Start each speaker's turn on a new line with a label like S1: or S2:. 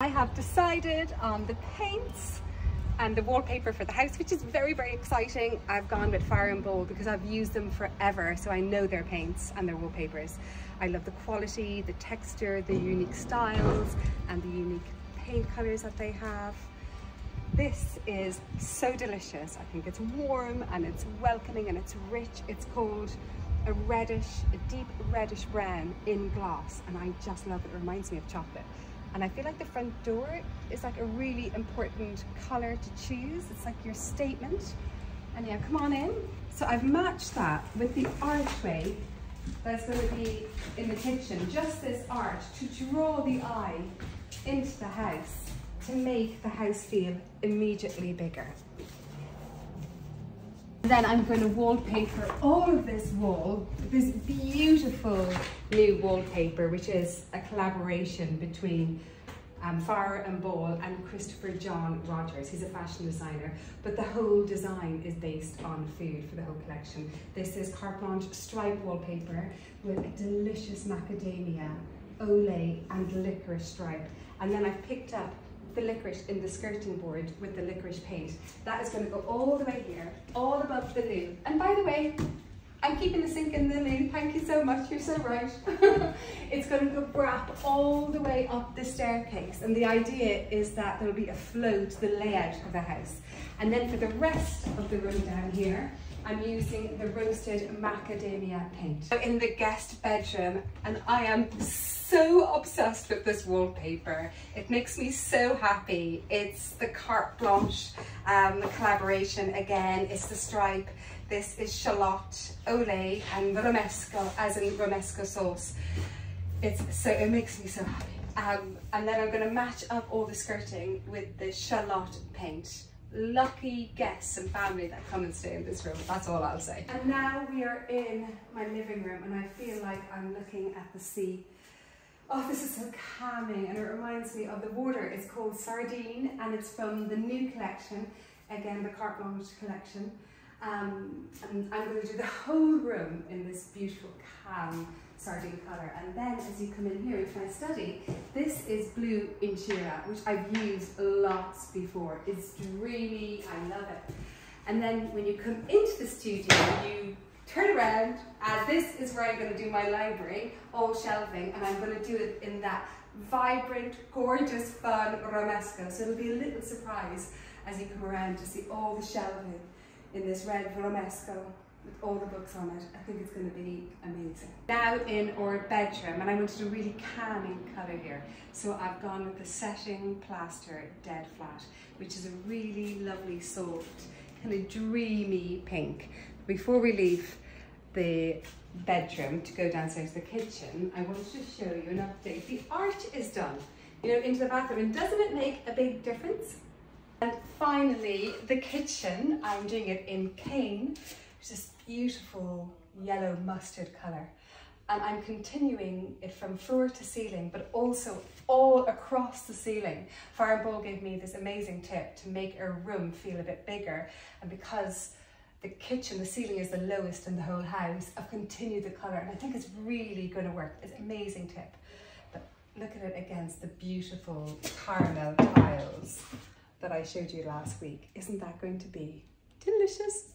S1: I have decided on the paints and the wallpaper for the house, which is very, very exciting. I've gone with Farrow and Ball because I've used them forever, so I know their paints and their wallpapers. I love the quality, the texture, the unique styles, and the unique paint colors that they have. This is so delicious. I think it's warm and it's welcoming and it's rich. It's called a reddish, a deep reddish brown in gloss, and I just love it. It reminds me of chocolate. And I feel like the front door is like a really important color to choose. It's like your statement. And yeah, come on in. So I've matched that with the archway that's going to be in the kitchen. Just this arch to draw the eye into the house to make the house feel immediately bigger. Then I'm going to wallpaper all of this wall with this beautiful new wallpaper, which is a collaboration between um, and Ball and Christopher John Rogers. He's a fashion designer, but the whole design is based on food for the whole collection. This is carte blanche stripe wallpaper with a delicious macadamia, Au Lait and licorice stripe. And then I've picked up the licorice in the skirting board with the licorice paint. That is going to go all the way here, all above the loo. And by the way, I'm keeping the sink in the loo. Thank you so much. You're so right. it's going to go wrap all the way up the staircase. And the idea is that there'll be a flow to the layout of the house. And then for the rest of the room down here, I'm using the roasted macadamia paint. So In the guest bedroom, and I am so obsessed with this wallpaper. It makes me so happy. It's the carte blanche um, collaboration again. It's the stripe. This is shallot, Au Lait, and romesco, as in romesco sauce. It's so it makes me so happy. Um, and then I'm going to match up all the skirting with the shallot paint lucky guests and family that come and stay in this room. That's all I'll say. And now we are in my living room and I feel like I'm looking at the sea. Oh, this is so calming and it reminds me of the water. It's called Sardine and it's from the new collection, again, the Carte Blanche collection. Um, and I'm going to do the whole room in this beautiful calm sardine colour. And then as you come in here into my study, this is blue Inchyra, which I've used lots before. It's really, I love it. And then when you come into the studio, you turn around, and this is where I'm going to do my library, all shelving, and I'm going to do it in that vibrant, gorgeous, fun romesco. So it'll be a little surprise as you come around to see all the shelving in this red romesco with all the books on it. I think it's going to be amazing. Now in our bedroom, and I wanted a really calming colour here. So I've gone with the setting plaster dead flat, which is a really lovely soft, kind of dreamy pink. Before we leave the bedroom to go downstairs to the kitchen, I wanted to show you an update. The arch is done, you know, into the bathroom. And doesn't it make a big difference? And finally, the kitchen, I'm doing it in cane, this beautiful yellow mustard colour. And I'm continuing it from floor to ceiling, but also all across the ceiling. Farrow and gave me this amazing tip to make a room feel a bit bigger. And because the kitchen, the ceiling is the lowest in the whole house, I've continued the colour and I think it's really going to work. It's an amazing tip. But look at it against the beautiful caramel tiles that I showed you last week. Isn't that going to be delicious?